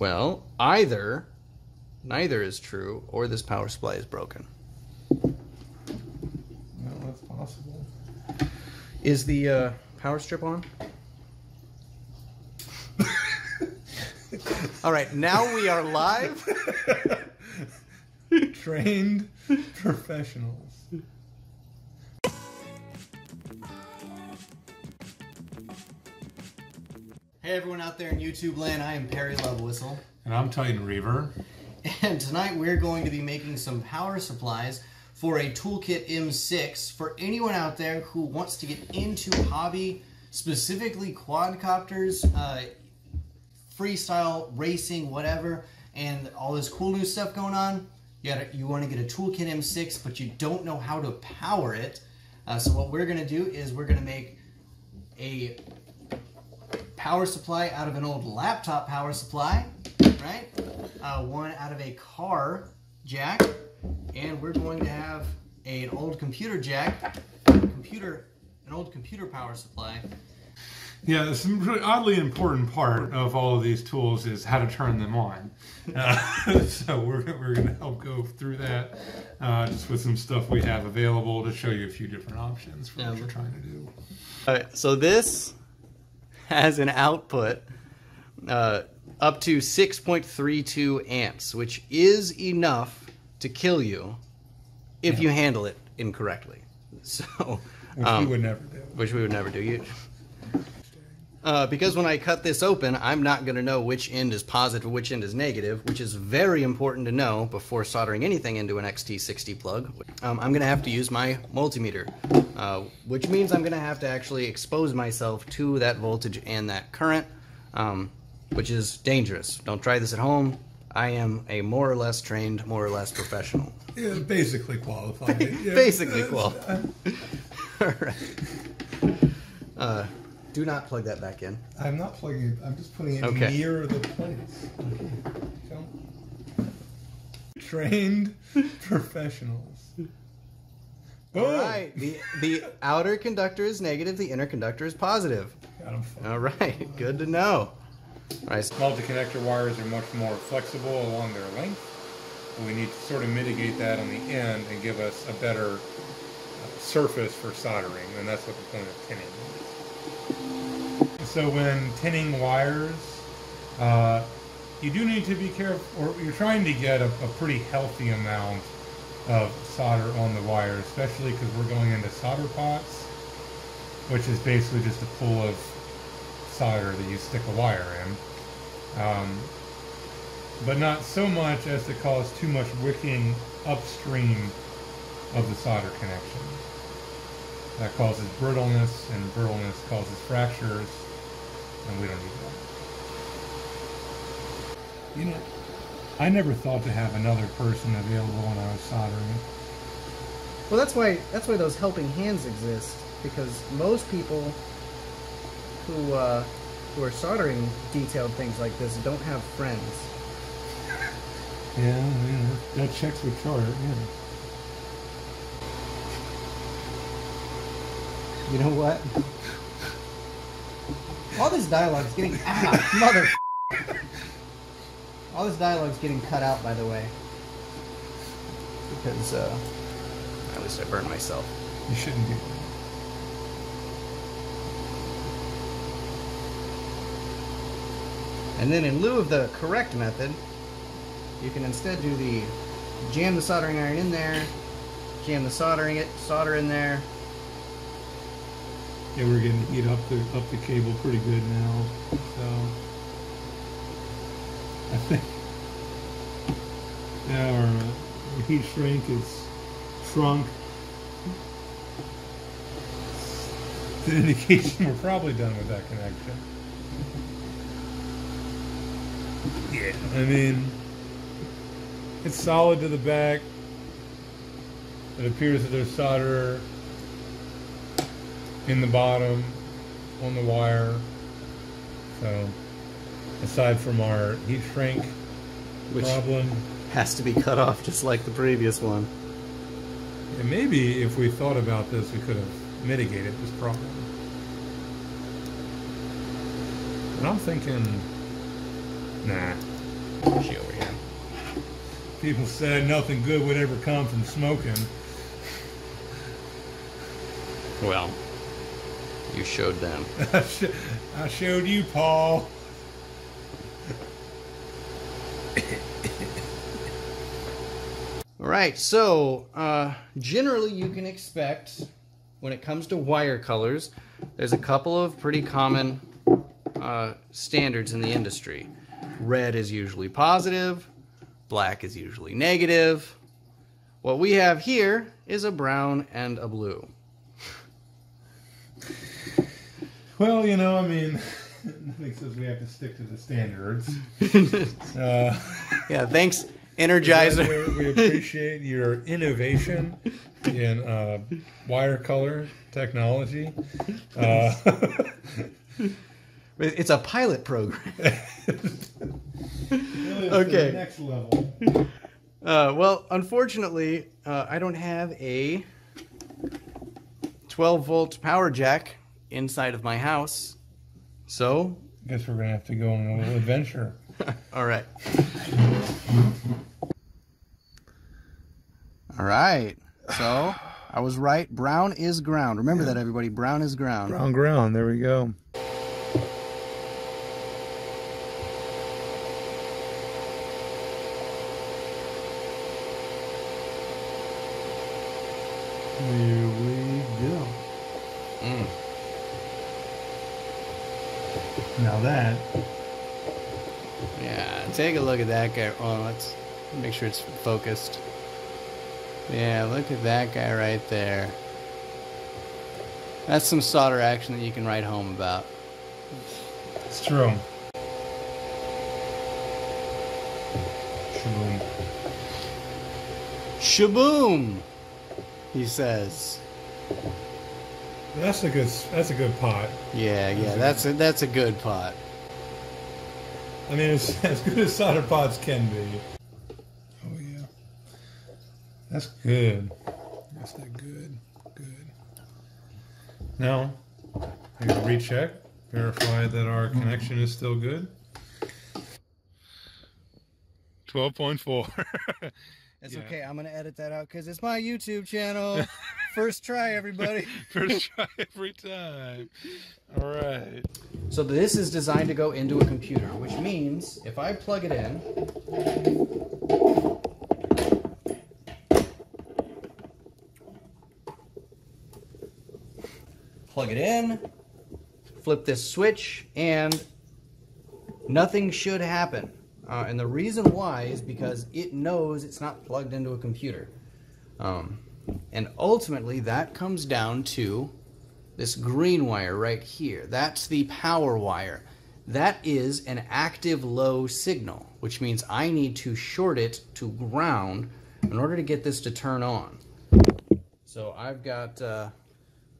Well, either neither is true or this power supply is broken. No, that's possible. Is the uh, power strip on? All right, now we are live. Trained professionals. Hey everyone out there in YouTube land, I am Perry Lovewhistle. And I'm Titan Reaver. And tonight we're going to be making some power supplies for a Toolkit M6 for anyone out there who wants to get into hobby, specifically quadcopters, uh, freestyle, racing, whatever, and all this cool new stuff going on. You, gotta, you want to get a Toolkit M6, but you don't know how to power it. Uh, so what we're going to do is we're going to make a power supply out of an old laptop power supply, right? Uh, one out of a car jack, and we're going to have a, an old computer jack, computer, an old computer power supply. Yeah, some really oddly important part of all of these tools is how to turn them on. Uh, so we're, we're going to help go through that uh, just with some stuff we have available to show you a few different options for Yeah. what you're trying to do. All right, so this has an output uh, up to 6.32 amps, which is enough to kill you if you handle it incorrectly. So, Which um, we would never do. which we would never do. You, uh, because when I cut this open, I'm not going to know which end is positive, which end is negative, which is very important to know before soldering anything into an XT60 plug. Um, I'm going to have to use my multimeter, uh, which means I'm going to have to actually expose myself to that voltage and that current, um, which is dangerous. Don't try this at home. I am a more or less trained, more or less professional. Yeah, basically qualified. Basically qualified. All right. Uh, do not plug that back in. I'm not plugging it. I'm just putting it Okay. near the place. Don't- Trained professionals. Boom. All right. The the outer conductor is negative. The inner conductor is positive. Got 'em. All right. Good to know. All right. Multi-connector wires are much more flexible along their length. We need to sort of mitigate that on the end and give us a better uh, surface for soldering, and that's what the point of tinning is. So when tinning wires, uh, you do need to be careful, or you're trying to get a, a pretty healthy amount of solder on the wire, especially because we're going into solder pots, which is basically just a pool of solder that you stick a wire in. Um, but not so much as to cause too much wicking upstream of the solder connection. That causes brittleness, and brittleness causes fractures, and we don't need that. You know, I never thought to have another person available when I was soldering. Well, that's why that's why those helping hands exist because most people who uh, who are soldering detailed things like this don't have friends. Yeah, yeah, that checks with chart, yeah. You know what? All this dialogue's getting ah, mother. All this dialogue's getting cut out, by the way, because uh, at least I burned myself. You shouldn't be. And then in lieu of the correct method, you can instead do the jam the soldering iron in there, jam the soldering it, solder in there. Yeah, we're getting heat up the up the cable pretty good now. So I think our, uh, heat shrink is shrunk. It's an indication we're probably done with that connection. Yeah, I mean it's solid to the back. It appears that there's solder in the bottom on the wire. So aside from our heat shrink Which problem, has to be cut off just like the previous one. and maybe if we thought about this, we could have mitigated this problem. And I'm thinking, nah, She over here. People said nothing good would ever come from smoking. Well, you showed them. I showed you, Paul. All right, so uh, generally you can expect when it comes to wire colors, there's a couple of pretty common uh, standards in the industry. Red is usually positive, black is usually negative. What we have here is a brown and a blue. Well, you know, I mean, Nick says we have to stick to the standards. uh, Yeah, thanks, Energizer. we, we appreciate your innovation in uh, wire color technology. Uh, It's a pilot program. okay. Okay. next level. Uh, well, unfortunately, uh, I don't have a 12 volt power jack inside of my house. So, I Guess we're gonna have to go on a little adventure. all right. All right. So, I was right. Brown is ground. Remember that, everybody. Brown is ground. On ground. There we go. Here we go. Mm. Now that Yeah, take a look at that guy. Oh, let's make sure it's focused. Yeah, look at that guy right there. That's some solder action that you can write home about. it's true. Shaboom. Shaboom! He says. That's a good. That's a good pot. Yeah, yeah, that's a, that's a good pot. I mean, it's as good as solder pots can be. Oh yeah, that's good. That's that good. Good. Now, I'm recheck, verify that our connection is still good. Twelve point four. It's Yeah. okay. I'm gonna edit that out because it's my YouTube channel. First try, everybody. First try every time. All right. So this is designed to go into a computer, which means if I plug it in, plug it in, flip this switch, and nothing should happen. Uh, and the reason why is because it knows it's not plugged into a computer. Um, and ultimately, that comes down to this green wire right here. That's the power wire. That is an active low signal, which means I need to short it to ground in order to get this to turn on. So I've got uh,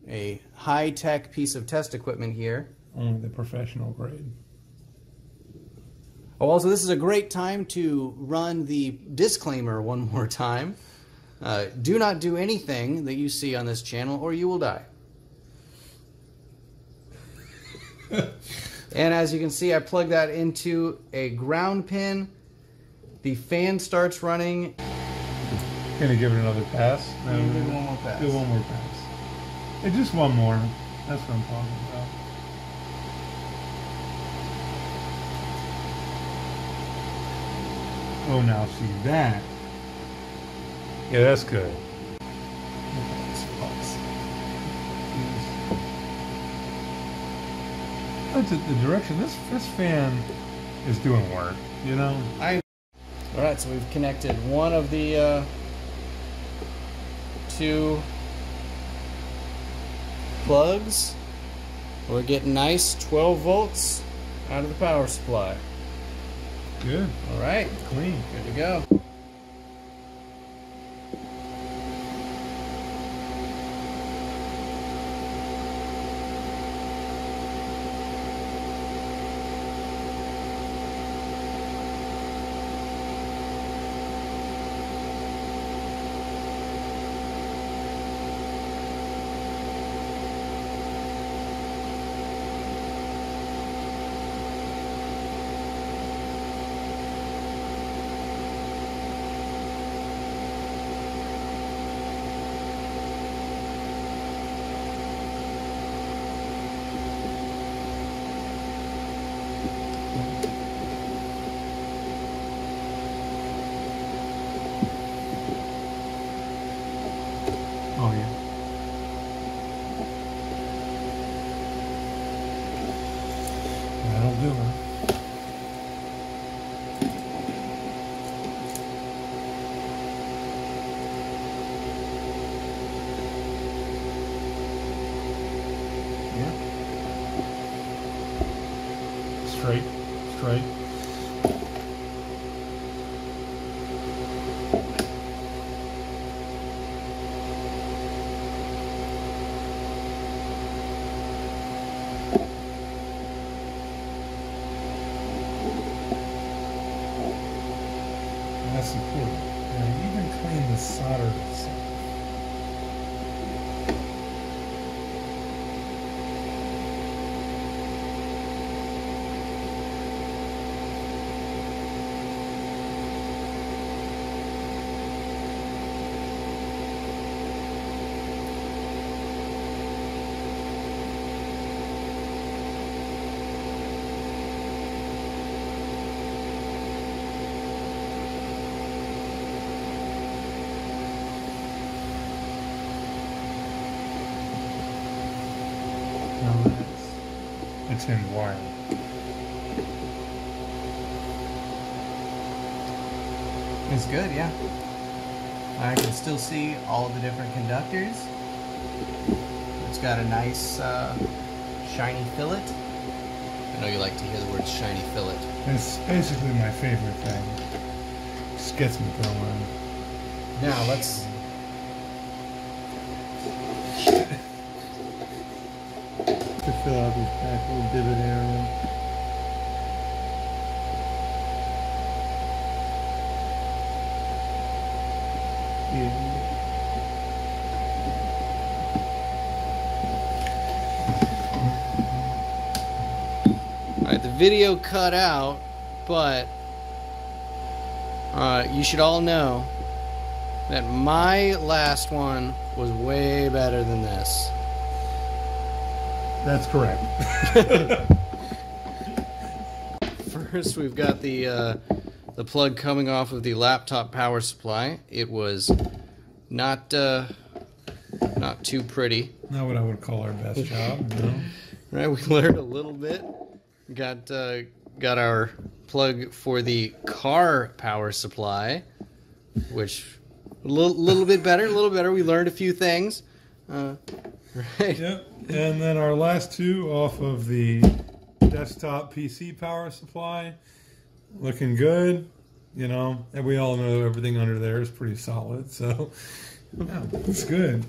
a high tech piece of test equipment here. Only the professional grade. Oh, also, this is a great time to run the disclaimer one more time. Uh, do not do anything that you see on this channel, or you will die. and as you can see, I plug that into a ground pin. The fan starts running. Gonna give it another pass. No, Do one more pass. Do one more pass. Hey, just one more. That's what I'm talking about. Oh, now see that. Yeah, that's good. That's the direction. This this fan is doing work. You know. I. All right, so we've connected one of the uh, two plugs. We're getting nice 12 volts out of the power supply. Good. All right, Clean. good to go. That'll do, huh? It's in wire. It's good, yeah. I can still see all of the different conductors. It's got a nice uh, shiny fillet. I know you like to hear the word shiny fillet. It's basically my favorite thing. Just gets me going. Now let's. To fill out this back little divot area. Yeah. Alright, the video cut out, but uh, you should all know that my last one was way better than this. That's correct. First, we've got the uh, the plug coming off of the laptop power supply. It was not uh, not too pretty. Not what I would call our best job. Know? Right, we learned a little bit. Got uh, got our plug for the car power supply, which a little, little bit better, a little better. We learned a few things. Uh, right. Yep. And then our last two off of the desktop PC power supply. Looking good. You know, and we all know everything under there is pretty solid. So, yeah, it's good.